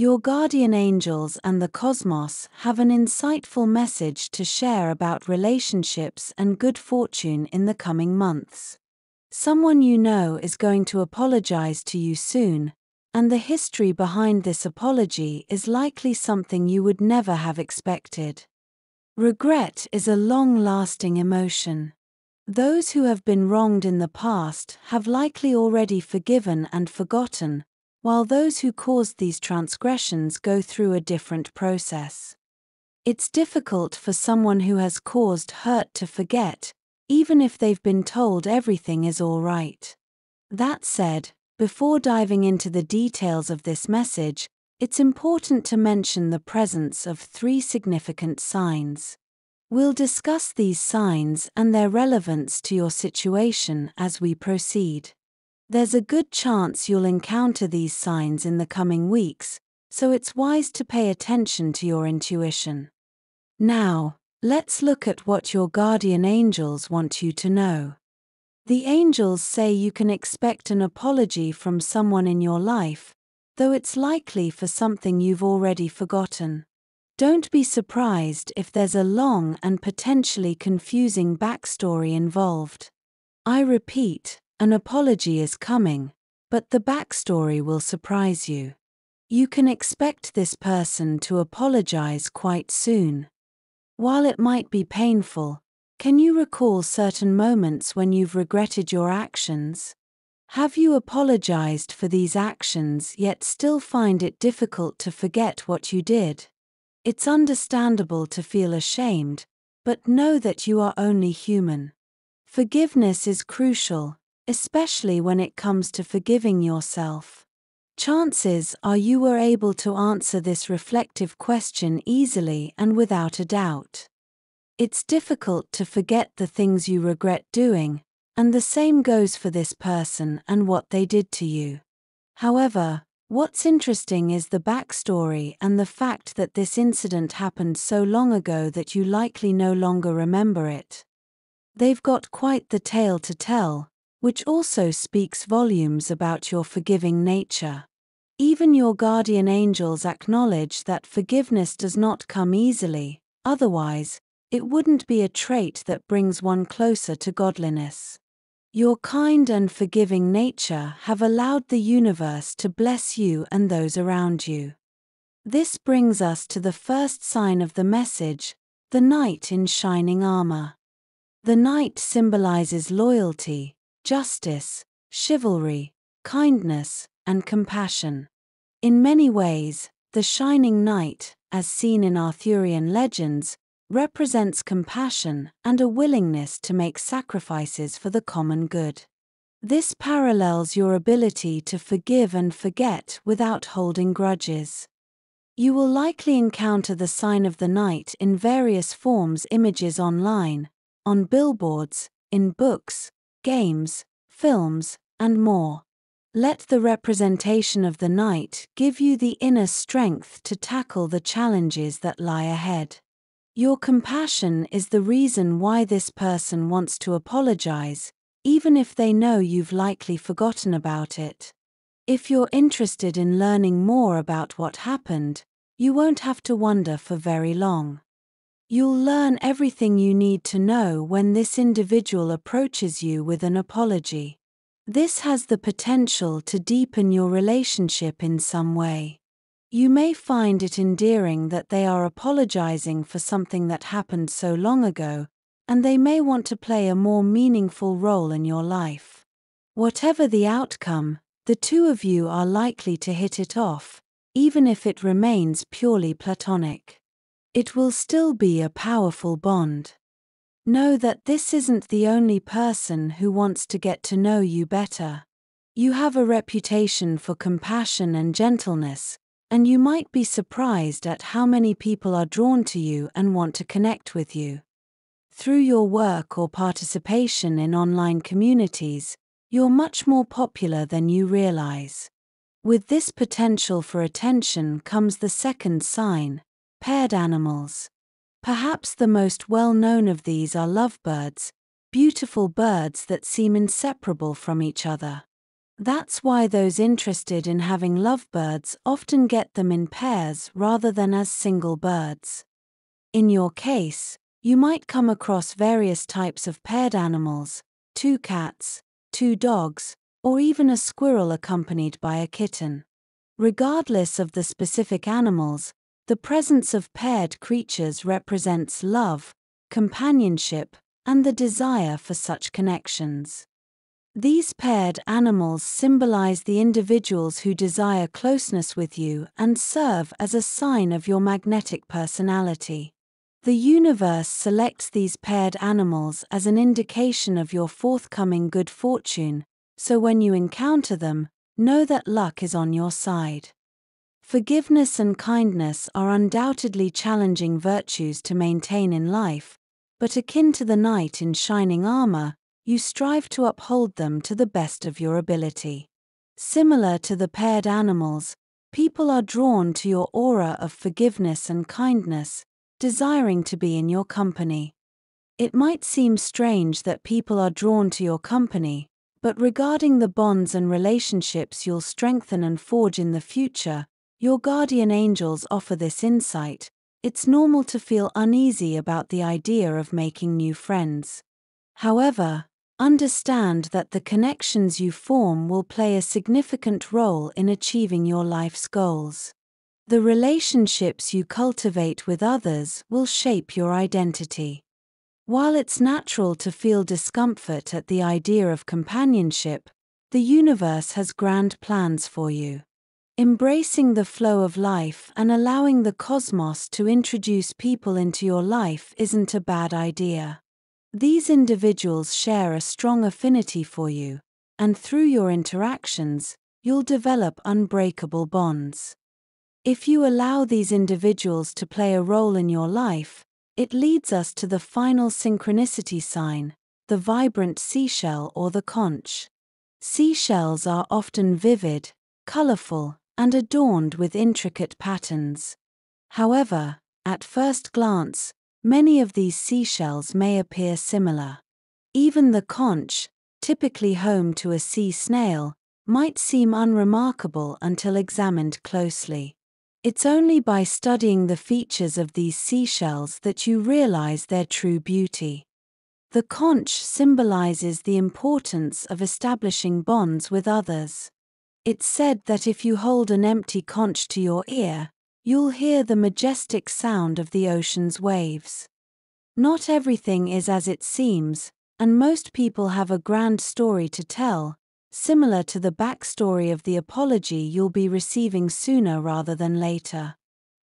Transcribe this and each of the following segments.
Your guardian angels and the cosmos have an insightful message to share about relationships and good fortune in the coming months. Someone you know is going to apologize to you soon, and the history behind this apology is likely something you would never have expected. Regret is a long lasting emotion. Those who have been wronged in the past have likely already forgiven and forgotten, while those who caused these transgressions go through a different process. It's difficult for someone who has caused hurt to forget, even if they've been told everything is all right. That said, before diving into the details of this message, it's important to mention the presence of three significant signs. We'll discuss these signs and their relevance to your situation as we proceed. There's a good chance you'll encounter these signs in the coming weeks, so it's wise to pay attention to your intuition. Now, let's look at what your guardian angels want you to know. The angels say you can expect an apology from someone in your life, though it's likely for something you've already forgotten. Don't be surprised if there's a long and potentially confusing backstory involved. I repeat, an apology is coming, but the backstory will surprise you. You can expect this person to apologize quite soon. While it might be painful, can you recall certain moments when you've regretted your actions? Have you apologized for these actions yet still find it difficult to forget what you did? It's understandable to feel ashamed, but know that you are only human. Forgiveness is crucial, especially when it comes to forgiving yourself. Chances are you were able to answer this reflective question easily and without a doubt. It's difficult to forget the things you regret doing, and the same goes for this person and what they did to you. However, what's interesting is the backstory and the fact that this incident happened so long ago that you likely no longer remember it. They've got quite the tale to tell, which also speaks volumes about your forgiving nature. Even your guardian angels acknowledge that forgiveness does not come easily, otherwise, it wouldn't be a trait that brings one closer to godliness. Your kind and forgiving nature have allowed the universe to bless you and those around you. This brings us to the first sign of the message the knight in shining armor. The knight symbolizes loyalty, justice, chivalry, kindness, and compassion. In many ways, the Shining Knight, as seen in Arthurian legends, represents compassion and a willingness to make sacrifices for the common good. This parallels your ability to forgive and forget without holding grudges. You will likely encounter the sign of the knight in various forms images online, on billboards, in books, games, films, and more. Let the representation of the knight give you the inner strength to tackle the challenges that lie ahead. Your compassion is the reason why this person wants to apologize, even if they know you've likely forgotten about it. If you're interested in learning more about what happened, you won't have to wonder for very long. You'll learn everything you need to know when this individual approaches you with an apology. This has the potential to deepen your relationship in some way. You may find it endearing that they are apologizing for something that happened so long ago, and they may want to play a more meaningful role in your life. Whatever the outcome, the two of you are likely to hit it off, even if it remains purely platonic. It will still be a powerful bond. Know that this isn't the only person who wants to get to know you better. You have a reputation for compassion and gentleness, and you might be surprised at how many people are drawn to you and want to connect with you. Through your work or participation in online communities, you're much more popular than you realize. With this potential for attention comes the second sign Paired animals. Perhaps the most well known of these are lovebirds, beautiful birds that seem inseparable from each other. That's why those interested in having lovebirds often get them in pairs rather than as single birds. In your case, you might come across various types of paired animals two cats, two dogs, or even a squirrel accompanied by a kitten. Regardless of the specific animals, the presence of paired creatures represents love, companionship, and the desire for such connections. These paired animals symbolize the individuals who desire closeness with you and serve as a sign of your magnetic personality. The universe selects these paired animals as an indication of your forthcoming good fortune, so when you encounter them, know that luck is on your side. Forgiveness and kindness are undoubtedly challenging virtues to maintain in life, but akin to the knight in shining armor, you strive to uphold them to the best of your ability. Similar to the paired animals, people are drawn to your aura of forgiveness and kindness, desiring to be in your company. It might seem strange that people are drawn to your company, but regarding the bonds and relationships you'll strengthen and forge in the future, your guardian angels offer this insight. It's normal to feel uneasy about the idea of making new friends. However, Understand that the connections you form will play a significant role in achieving your life's goals. The relationships you cultivate with others will shape your identity. While it's natural to feel discomfort at the idea of companionship, the universe has grand plans for you. Embracing the flow of life and allowing the cosmos to introduce people into your life isn't a bad idea. These individuals share a strong affinity for you, and through your interactions, you'll develop unbreakable bonds. If you allow these individuals to play a role in your life, it leads us to the final synchronicity sign, the vibrant seashell or the conch. Seashells are often vivid, colorful, and adorned with intricate patterns. However, at first glance, Many of these seashells may appear similar. Even the conch, typically home to a sea snail, might seem unremarkable until examined closely. It's only by studying the features of these seashells that you realize their true beauty. The conch symbolizes the importance of establishing bonds with others. It's said that if you hold an empty conch to your ear, you'll hear the majestic sound of the ocean's waves. Not everything is as it seems, and most people have a grand story to tell, similar to the backstory of the apology you'll be receiving sooner rather than later.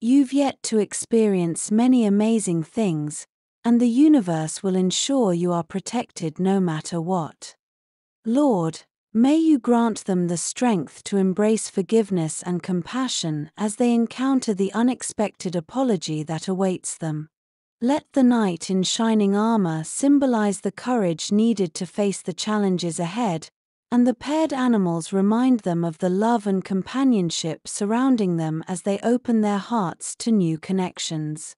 You've yet to experience many amazing things, and the universe will ensure you are protected no matter what. Lord, May you grant them the strength to embrace forgiveness and compassion as they encounter the unexpected apology that awaits them. Let the knight in shining armor symbolize the courage needed to face the challenges ahead, and the paired animals remind them of the love and companionship surrounding them as they open their hearts to new connections.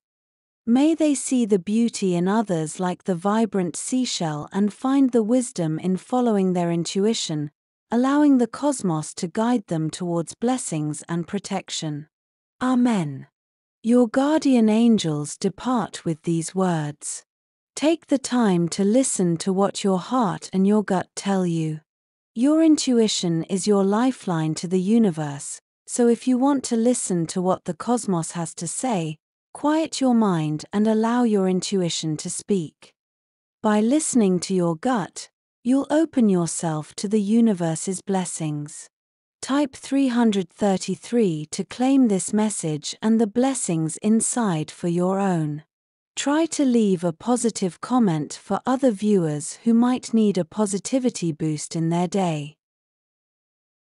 May they see the beauty in others like the vibrant seashell and find the wisdom in following their intuition, allowing the cosmos to guide them towards blessings and protection. Amen. Your guardian angels depart with these words. Take the time to listen to what your heart and your gut tell you. Your intuition is your lifeline to the universe, so if you want to listen to what the cosmos has to say, Quiet your mind and allow your intuition to speak. By listening to your gut, you'll open yourself to the universe's blessings. Type 333 to claim this message and the blessings inside for your own. Try to leave a positive comment for other viewers who might need a positivity boost in their day.